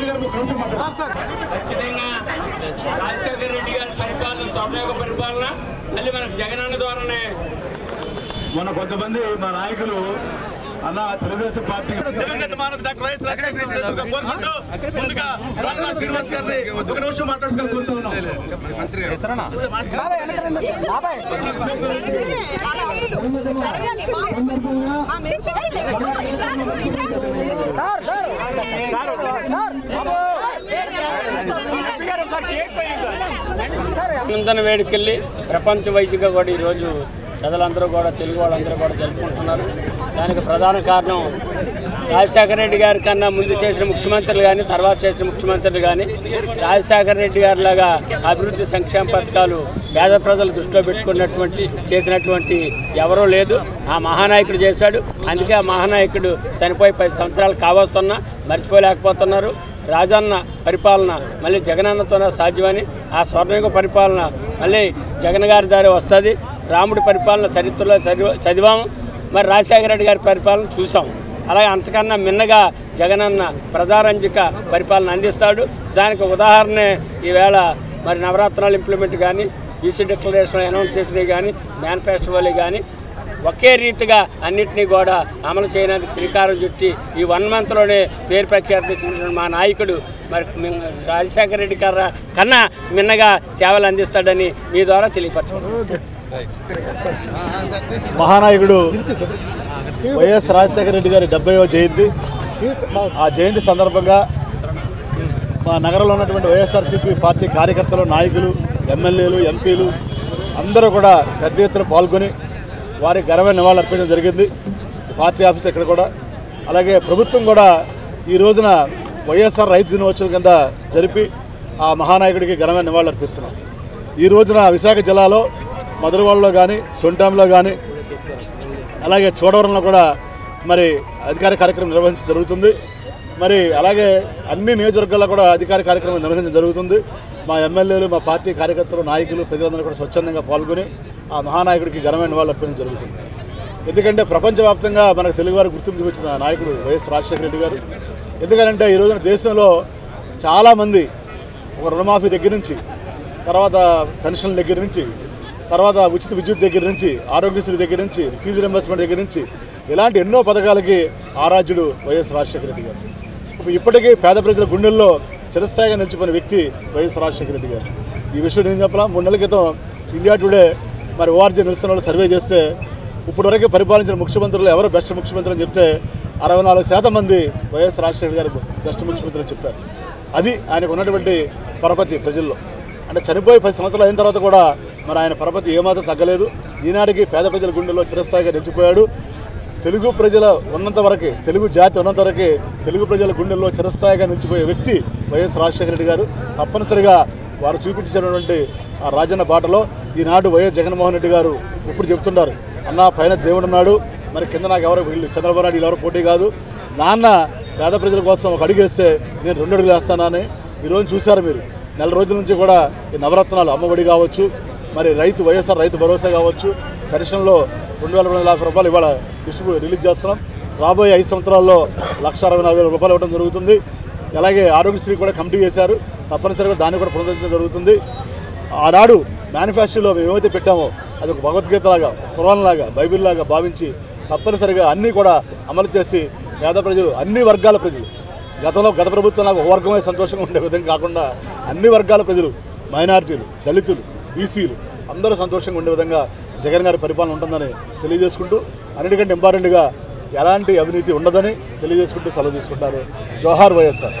పెద్దలు రాజుబాయి శాసనసభ్యులు చెప్పు నాగిరెడ్డి గారు ఒక నిమిషం మాట్లాడారు ఖచ్చితంగా రాజశేఖర రెడ్డి గారి పరిపాలన స్వర్ణయోగ పరిపాలన మళ్ళీ మనకు జగనన్న ద్వారానే మన కొంతమంది మా నాయకులు అన్న తెలుగుదేశం పార్టీ దివంగత మానవ డాక్టర్ వైఎస్ రాజశేఖర రెడ్డి గారిని కోరుకుంటూ ముందుగా రాజనాథ్ శ్రీనివాస్ గారిని ఒక నిమిషం నందన వేడుకెళ్ళి ప్రపంచ వైద్యంగా కూడా ఈరోజు ప్రజలందరూ కూడా తెలుగు వాళ్ళందరూ కూడా జరుపుకుంటున్నారు. దానికి ప్రధాన కారణం రాజశేఖర రెడ్డి గారి కన్నా ముందు చేసిన ముఖ్యమంత్రులు కానీ తర్వాత చేసిన ముఖ్యమంత్రులు కానీ రాజశేఖర రెడ్డి గారిలాగా అభివృద్ధి సంక్షేమ పథకాలు పేద ప్రజలు దృష్టిలో పెట్టుకున్నటువంటి చేసినటువంటి ఎవరూ లేదు. ఆ మహానాయకుడు చేశాడు. అందుకే ఆ మహానాయకుడు చనిపోయి పది సంవత్సరాలు కావస్తున్నా మర్చిపోలేకపోతున్నారు. రాజన్న పరిపాలన మళ్ళీ జగనన్నతోనే సాధ్యమని ఆ స్వర్ణయుగ పరిపాలన మళ్ళీ జగన్ గారి దారి వస్తుంది. రాముడి పరిపాలన చరిత్రలో చదివాము. మరి రాజశేఖర రెడ్డి గారి పరిపాలన చూసాము అలాగే అంతకన్నా మిన్నగా జగనన్న ప్రజారంజిక పరిపాలన అందిస్తాడు. దానికి ఉదాహరణే ఈవేళ మరి నవరత్నాలు ఇంప్లిమెంట్ కానీ బీసీ డిక్లరేషన్ అనౌన్స్ చేసినవి కానీ మేనిఫెస్టోలు కానీ ఒకే రీతిగా అన్నింటినీ కూడా అమలు చేయడానికి శ్రీకారం చుట్టి ఈ వన్ మంత్లోనే పేరు ప్రఖ్యాపించినటువంటి మా నాయకుడు మరి రాజశేఖర రెడ్డి గారు కన్నా మిన్నగా సేవలు అందిస్తాడని మీ ద్వారా తెలియపరచుకుంటున్నాను మహానాయకుడు వైఎస్ రాజశేఖర రెడ్డి గారి డెబ్బైవ జయంతి. ఆ జయంతి సందర్భంగా మా నగరంలో ఉన్నటువంటి వైఎస్ఆర్సీపీ పార్టీ కార్యకర్తలు నాయకులు ఎమ్మెల్యేలు ఎంపీలు అందరూ కూడా పెద్ద ఎత్తున పాల్గొని వారికి ఘనమైన నివాళులు అర్పించడం జరిగింది. పార్టీ ఆఫీస్ ఇక్కడ కూడా. అలాగే ప్రభుత్వం కూడా ఈ రోజున వైఎస్ఆర్ రైతు దినోత్సవం కింద జరిపి ఆ మహానాయకుడికి ఘనమైన నివాళులు అర్పిస్తున్నాం. ఈ రోజున విశాఖ జిల్లాలో మధురవాడలో కానీ సొంటాంలో కానీ అలాగే చోడవరంలో కూడా మరి అధికార కార్యక్రమం నిర్వహించడం జరుగుతుంది. మరి అలాగే అన్ని నియోజకవర్గాల్లో కూడా అధికార కార్యక్రమం నిర్వహించడం జరుగుతుంది. మా ఎమ్మెల్యేలు మా పార్టీ కార్యకర్తలు నాయకులు ప్రజలందరూ కూడా స్వచ్ఛందంగా పాల్గొని ఆ మహానాయకుడికి ఘనమైన వాళ్ళు అర్పించడం జరుగుతుంది. ఎందుకంటే ప్రపంచవ్యాప్తంగా మనకు తెలుగువారు గుర్తింపు వచ్చిన నాయకుడు వైఎస్ రాజశేఖర రెడ్డి గారు. ఎందుకంటే ఈ రోజున దేశంలో చాలామంది ఒక రుణమాఫీ దగ్గర నుంచి తర్వాత పెన్షన్ల దగ్గర నుంచి తర్వాత ఉచిత విద్యుత్ దగ్గర నుంచి ఆరోగ్యశ్రీ దగ్గర నుంచి ఫీజు రింబర్స్మెంట్ దగ్గర నుంచి ఇలాంటి ఎన్నో పథకాలకి ఆరాధ్యుడు వైఎస్ రాజశేఖర రెడ్డి గారు. ఇప్పటికీ పేద ప్రజల గుండెల్లో చిరస్థాయిగా నిలిచిపోయిన వ్యక్తి వైఎస్ రాజశేఖర రెడ్డి గారు. ఈ విషయం నేను చెప్పాలా మూడు నెలల క్రితం ఇండియా టుడే మరి ఓఆర్జీ నిరసన సర్వే చేస్తే ఇప్పటివరకు పరిపాలించిన ముఖ్యమంత్రులు ఎవరు బెస్ట్ ముఖ్యమంత్రి అని చెప్తే అరవై నాలుగు శాతం మంది వైఎస్ రాజశేఖర గారు బెస్ట్ ముఖ్యమంత్రి అని చెప్పారు. అది ఆయనకు ఉన్నటువంటి పరపతి ప్రజల్లో. అంటే చనిపోయి పది సంవత్సరాలు అయిన తర్వాత కూడా మరి ఆయన పరపతి ఏమాత్రం తగ్గలేదు. ఈనాటికి పేద ప్రజల గుండెల్లో చిరస్థాయిగా నిలిచిపోయాడు. తెలుగు ప్రజల ఉన్నంత వరకు తెలుగు జాతి ఉన్నంత వరకే తెలుగు ప్రజల గుండెల్లో చిరస్థాయిగా నిలిచిపోయే వ్యక్తి వైఎస్ రాజశేఖర రెడ్డి గారు. తప్పనిసరిగా వారు చూపించినటువంటి ఆ రాజన్న బాటలో ఈనాడు వైఎస్ జగన్మోహన్ రెడ్డి గారు ఇప్పుడు చెప్తున్నారు అన్న పైన దేవుడు ఉన్నాడు. మరి కింద నాకు ఎవరు వీళ్ళు? చంద్రబాబు నాయుడు ఎవరు? పోటీ కాదు. నాన్న పేద ప్రజల కోసం ఒక అడుగు వేస్తే నేను రెండు అడుగులు వేస్తానని ఈరోజు చూశారు మీరు. నెల రోజుల నుంచి కూడా ఈ నవరత్నాలు అమ్మఒడి కావచ్చు మరి రైతు వైఎస్ఆర్ రైతు భరోసా కావచ్చు పెన్షన్లో రెండు వేల రెండు వందల యాభై రూపాయలు ఇవాళ డిస్ట్రిబ్యూ రిలీజ్ చేస్తున్నాం. రాబోయే ఐదు సంవత్సరాల్లో లక్ష అరవై నాలుగు వేల రూపాయలు ఇవ్వడం జరుగుతుంది. అలాగే ఆరోగ్యశ్రీ కూడా కమిటీ చేశారు. తప్పనిసరిగా దాన్ని కూడా పునరుద్ధరించడం జరుగుతుంది. ఆనాడు మేనిఫెస్టోలో మేము ఏమైతే పెట్టామో అది ఒక భగవద్గీత లాగా కురాన్ లాగా బైబిల్ లాగా భావించి తప్పనిసరిగా అన్నీ కూడా అమలు చేసి పేద ప్రజలు అన్ని వర్గాల ప్రజలు గతంలో గత ప్రభుత్వం లాగా ఒక వర్గమే సంతోషంగా ఉండే విధంగా కాకుండా అన్ని వర్గాల ప్రజలు మైనారిటీలు దళితులు బీసీలు అందరూ సంతోషంగా ఉండే విధంగా జగన్ గారి పరిపాలన ఉంటుందని తెలియజేసుకుంటూ అన్నిటికంటే ఇంపార్టెంట్గా ఎలాంటి అవినీతి ఉండదని తెలియజేసుకుంటూ సెలవు తీసుకుంటారు. జోహార్ వైఎస్ఆర్.